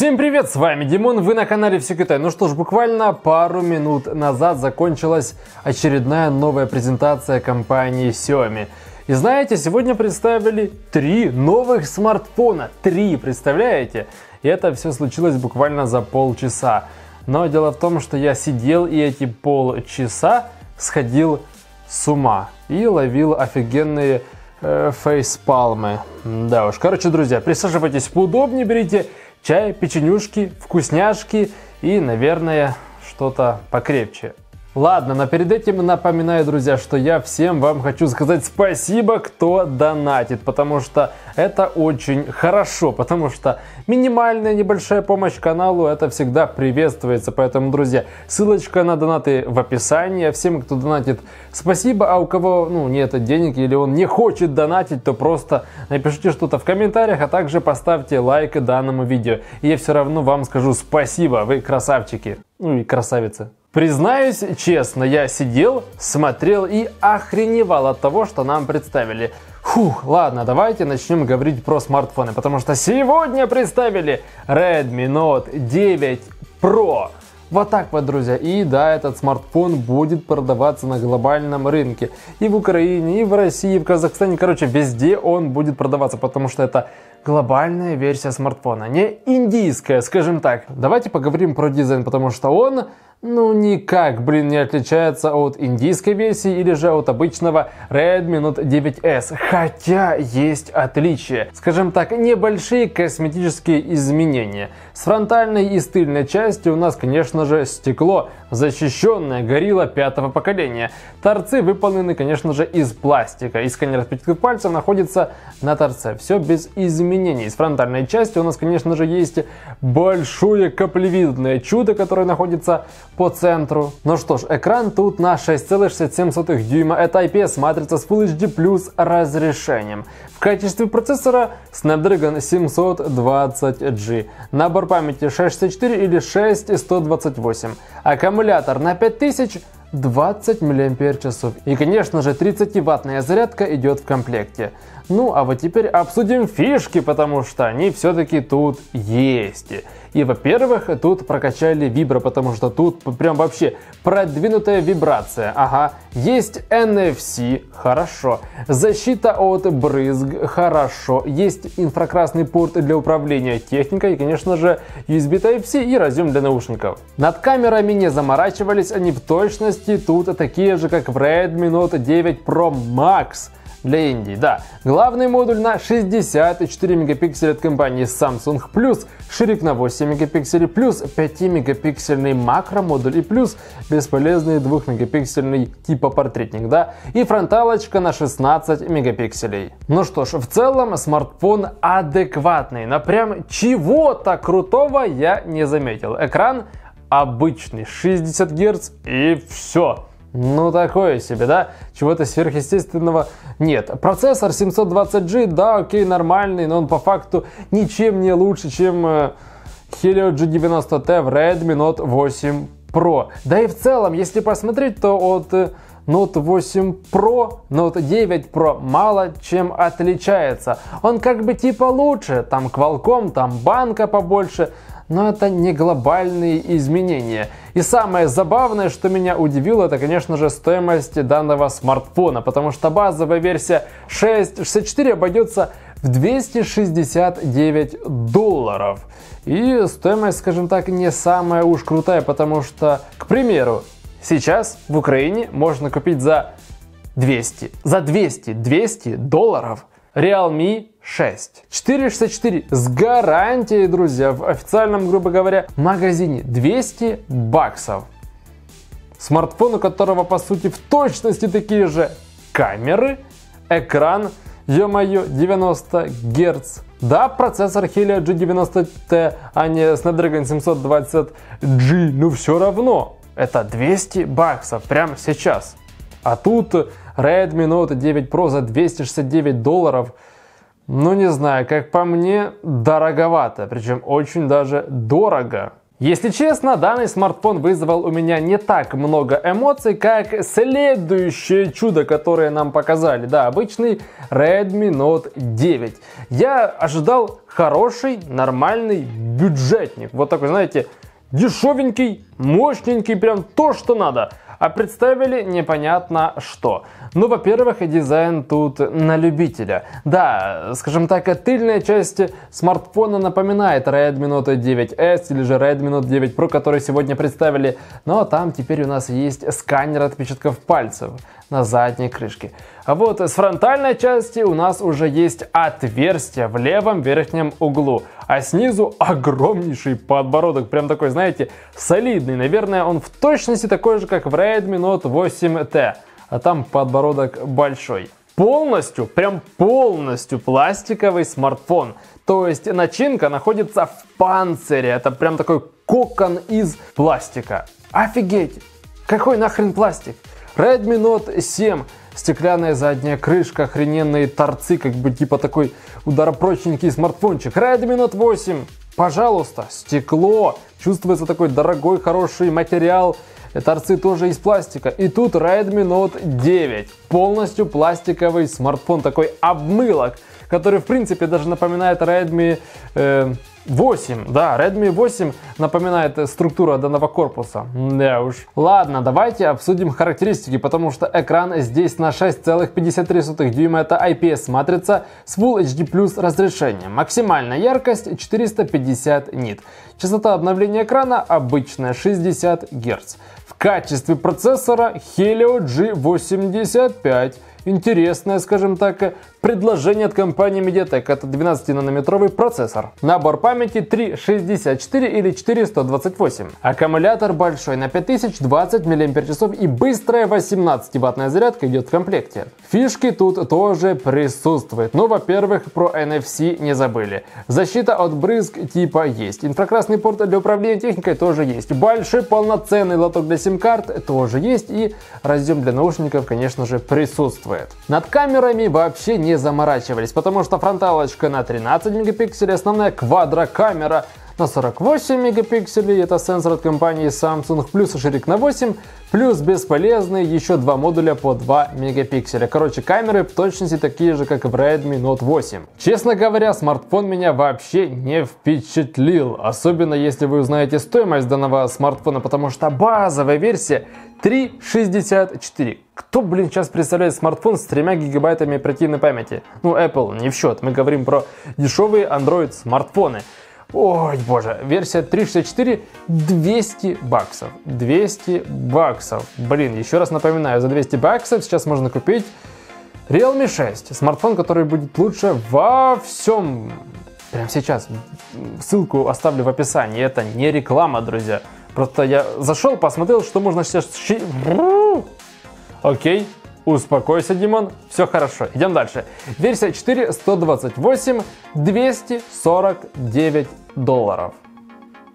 Всем привет, с вами Димон, вы на канале Все Китай. Ну что ж, буквально пару минут назад закончилась очередная новая презентация компании Xiaomi. И знаете, сегодня представили три новых смартфона. Три, представляете? И это все случилось буквально за полчаса. Но дело в том, что я сидел и эти полчаса сходил с ума и ловил офигенные э, фейспалмы. Да уж, короче, друзья, присаживайтесь поудобнее, берите чай, печенюшки, вкусняшки и, наверное, что-то покрепче. Ладно, но перед этим напоминаю, друзья, что я всем вам хочу сказать спасибо, кто донатит, потому что это очень хорошо, потому что минимальная небольшая помощь каналу, это всегда приветствуется. Поэтому, друзья, ссылочка на донаты в описании. А всем, кто донатит, спасибо, а у кого ну, нет денег или он не хочет донатить, то просто напишите что-то в комментариях, а также поставьте лайк данному видео. И я все равно вам скажу спасибо, вы красавчики, ну и красавицы. Признаюсь честно, я сидел, смотрел и охреневал от того, что нам представили. Фух, ладно, давайте начнем говорить про смартфоны, потому что сегодня представили Redmi Note 9 Pro. Вот так вот, друзья. И да, этот смартфон будет продаваться на глобальном рынке. И в Украине, и в России, и в Казахстане. Короче, везде он будет продаваться, потому что это глобальная версия смартфона. Не индийская, скажем так. Давайте поговорим про дизайн, потому что он ну никак, блин, не отличается от индийской версии или же от обычного Redmi Note 9S. Хотя есть отличия. Скажем так, небольшие косметические изменения. С фронтальной и с тыльной части у нас, конечно же, стекло, защищенное горилла пятого поколения. Торцы выполнены, конечно же, из пластика. И сканер отпечатков пальцев находится на торце. Все без изменений. С фронтальной части у нас, конечно же, есть большое каплевидное чудо, которое находится по центру. Ну что ж, экран тут на 6,67 дюйма. Это IPS матрица с Full HD Plus разрешением. В качестве процессора Snapdragon 720G. Набор памяти 664 или 6128. Аккумулятор на 5000 20 мАч. И конечно же 30-ваттная зарядка идет в комплекте. Ну а вот теперь обсудим фишки, потому что они все-таки тут есть. И, во-первых, тут прокачали вибро, потому что тут прям вообще продвинутая вибрация. Ага, есть NFC, хорошо. Защита от брызг, хорошо. Есть инфракрасный порт для управления техникой и, конечно же, USB Type-C и разъем для наушников. Над камерами не заморачивались, они в точности тут такие же, как в Redmi Note 9 Pro Max для Индии. Да, главный модуль на 64 мегапикселя от компании Samsung, плюс ширик на 8 мегапикселей, плюс 5 мегапиксельный макромодуль и плюс бесполезный 2 мегапиксельный типа портретник, да, и фронталочка на 16 мегапикселей. Ну что ж, в целом смартфон адекватный, но прям чего-то крутого я не заметил. Экран обычный, 60 Гц и все. Ну, такое себе, да? Чего-то сверхъестественного нет. Процессор 720G, да, окей, нормальный, но он по факту ничем не лучше, чем э, Helio G90T в Redmi Note 8 Pro. Да и в целом, если посмотреть, то от э, Note 8 Pro, Note 9 Pro мало чем отличается. Он как бы типа лучше, там Qualcomm, там банка побольше, но это не глобальные изменения. И самое забавное, что меня удивило, это, конечно же, стоимость данного смартфона, потому что базовая версия 664 обойдется в 269 долларов. И стоимость, скажем так, не самая уж крутая, потому что, к примеру, сейчас в Украине можно купить за 200, за 200, 200 долларов Realme 6. 464 с гарантией, друзья, в официальном, грубо говоря, магазине 200 баксов. Смартфон, у которого, по сути, в точности такие же камеры, экран, ё-моё, 90 Гц. Да, процессор Helio G90T, а не Snapdragon 720G, но все равно это 200 баксов прямо сейчас. А тут Redmi Note 9 Pro за 269 долларов. Ну не знаю, как по мне, дороговато, причем очень даже дорого. Если честно, данный смартфон вызвал у меня не так много эмоций, как следующее чудо, которое нам показали. Да, обычный Redmi Note 9. Я ожидал хороший, нормальный бюджетник. Вот такой, знаете, дешевенький, мощненький, прям то, что надо а представили непонятно что. Ну, во-первых, дизайн тут на любителя. Да, скажем так, тыльная часть смартфона напоминает Redmi Note 9S или же Redmi Note 9 Pro, который сегодня представили, но там теперь у нас есть сканер отпечатков пальцев на задней крышке. А вот с фронтальной части у нас уже есть отверстие в левом верхнем углу, а снизу огромнейший подбородок, прям такой, знаете, солидный. Наверное, он в точности такой же, как в Redmi Note 8T, а там подбородок большой. Полностью, прям полностью пластиковый смартфон. То есть начинка находится в панцире. Это прям такой кокон из пластика. Офигеть! Какой нахрен пластик? Redmi Note 7. Стеклянная задняя крышка, охрененные торцы, как бы типа такой ударопрочненький смартфончик. Redmi Note 8. Пожалуйста, стекло. Чувствуется такой дорогой, хороший материал. Торцы тоже из пластика. И тут Redmi Note 9. Полностью пластиковый смартфон, такой обмылок, который в принципе даже напоминает Redmi э, 8, да, Redmi 8 напоминает структуру данного корпуса. Да уж. Ладно, давайте обсудим характеристики, потому что экран здесь на 6,53 дюйма. Это IPS матрица с Full HD Plus разрешением. Максимальная яркость 450 нит. Частота обновления экрана обычная 60 Гц. В качестве процессора Helio G85 интересное, скажем так, предложение от компании MediaTek. Это 12-нанометровый процессор. Набор памяти 364 или 4128. Аккумулятор большой на 5020 мАч и быстрая 18-ваттная зарядка идет в комплекте. Фишки тут тоже присутствуют. Ну, во-первых, про NFC не забыли. Защита от брызг типа есть. Инфракрасный порт для управления техникой тоже есть. Большой полноценный лоток для сим-карт тоже есть. И разъем для наушников, конечно же, присутствует. Над камерами вообще не заморачивались, потому что фронталочка на 13 мегапикселей, основная квадрокамера на 48 мегапикселей, это сенсор от компании Samsung, плюс ширик на 8, плюс бесполезный еще два модуля по 2 мегапикселя. Короче, камеры в точности такие же, как в Redmi Note 8. Честно говоря, смартфон меня вообще не впечатлил, особенно если вы узнаете стоимость данного смартфона, потому что базовая версия 3,64. Кто, блин, сейчас представляет смартфон с 3 гигабайтами оперативной памяти? Ну, Apple не в счет. Мы говорим про дешевые Android смартфоны. Ой, боже, версия 364 200 баксов. 200 баксов. Блин, еще раз напоминаю, за 200 баксов сейчас можно купить Realme 6. Смартфон, который будет лучше во всем. Прямо сейчас. Ссылку оставлю в описании. Это не реклама, друзья. Просто я зашел, посмотрел, что можно сейчас... Окей, Успокойся, Димон, все хорошо. Идем дальше. Версия 4, 128, 249 долларов.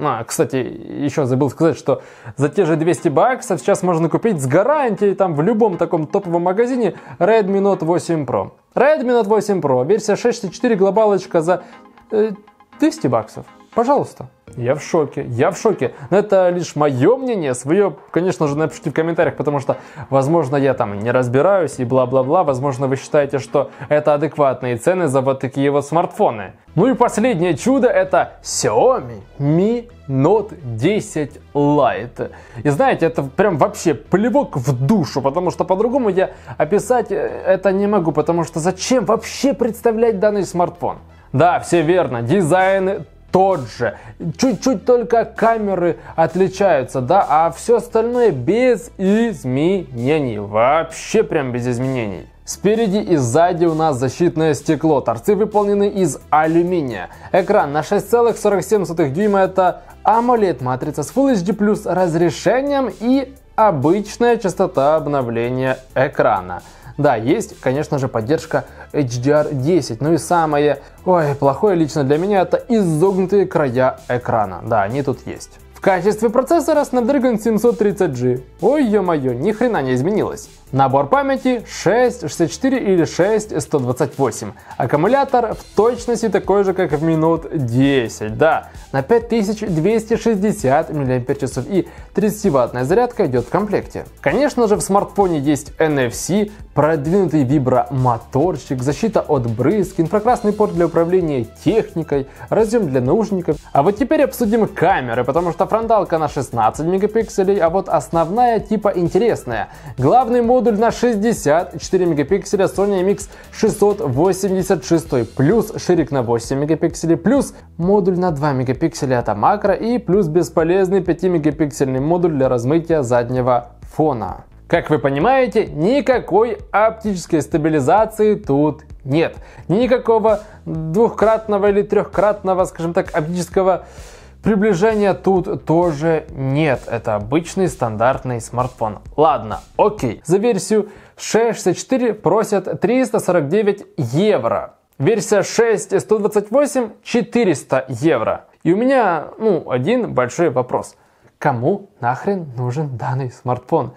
А, кстати, еще забыл сказать, что за те же 200 баксов сейчас можно купить с гарантией там в любом таком топовом магазине Redmi Note 8 Pro. Redmi Note 8 Pro, версия 6.4 глобалочка за э, 200 баксов. Пожалуйста. Я в шоке, я в шоке. Но это лишь мое мнение, свое, конечно же, напишите в комментариях, потому что, возможно, я там не разбираюсь и бла-бла-бла. Возможно, вы считаете, что это адекватные цены за вот такие вот смартфоны. Ну и последнее чудо это Xiaomi Mi Note 10 Lite. И знаете, это прям вообще плевок в душу, потому что по-другому я описать э, это не могу, потому что зачем вообще представлять данный смартфон? Да, все верно, дизайн тот же. Чуть-чуть только камеры отличаются, да, а все остальное без изменений. Вообще прям без изменений. Спереди и сзади у нас защитное стекло. Торцы выполнены из алюминия. Экран на 6,47 дюйма это AMOLED матрица с Full HD+, разрешением и обычная частота обновления экрана. Да, есть, конечно же, поддержка HDR10. Ну и самое, ой, плохое лично для меня это изогнутые края экрана. Да, они тут есть. В качестве процессора Snapdragon 730G. Ой, ё-моё, ни хрена не изменилось. Набор памяти 664 или 6128. Аккумулятор в точности такой же, как в минут 10. Да, на 5260 мАч и 30-ваттная зарядка идет в комплекте. Конечно же в смартфоне есть NFC, продвинутый вибромоторчик, защита от брызг, инфракрасный порт для управления техникой, разъем для наушников. А вот теперь обсудим камеры, потому что фронталка на 16 мегапикселей, а вот основная типа интересная. Главный модуль на 64 мегапикселя Sony IMX 686, плюс ширик на 8 мегапикселей, плюс модуль на 2 мегапикселя от Amacro и плюс бесполезный 5 мегапиксельный модуль для размытия заднего фона. Как вы понимаете, никакой оптической стабилизации тут нет. Никакого двухкратного или трехкратного, скажем так, оптического приближения тут тоже нет. Это обычный стандартный смартфон. Ладно, окей. За версию 664 просят 349 евро. Версия 6 128 400 евро. И у меня, ну, один большой вопрос. Кому нахрен нужен данный смартфон?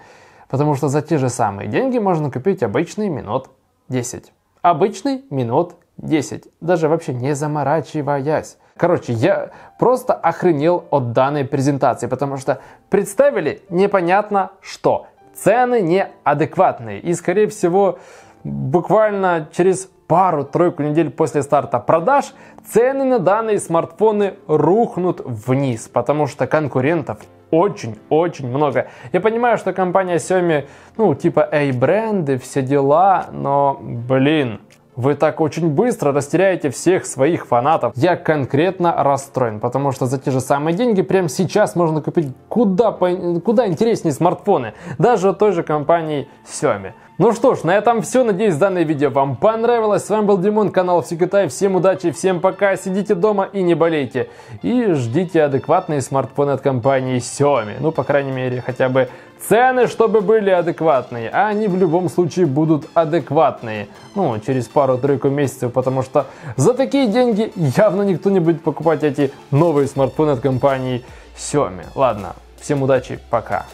Потому что за те же самые деньги можно купить обычный минут 10. Обычный минут 10. Даже вообще не заморачиваясь. Короче, я просто охренел от данной презентации, потому что представили непонятно что. Цены неадекватные. И, скорее всего, буквально через пару-тройку недель после старта продаж цены на данные смартфоны рухнут вниз, потому что конкурентов очень-очень много. Я понимаю, что компания Xiaomi, ну, типа A-бренды, все дела, но, блин, вы так очень быстро растеряете всех своих фанатов. Я конкретно расстроен, потому что за те же самые деньги прямо сейчас можно купить куда, куда интереснее смартфоны. Даже той же компании Xiaomi. Ну что ж, на этом все. Надеюсь, данное видео вам понравилось. С вами был Димон, канал Всекитай. Всем удачи, всем пока. Сидите дома и не болейте. И ждите адекватные смартфоны от компании Xiaomi. Ну, по крайней мере, хотя бы цены, чтобы были адекватные. А они в любом случае будут адекватные. Ну, через пару-тройку месяцев, потому что за такие деньги явно никто не будет покупать эти новые смартфоны от компании Xiaomi. Ладно, всем удачи, пока.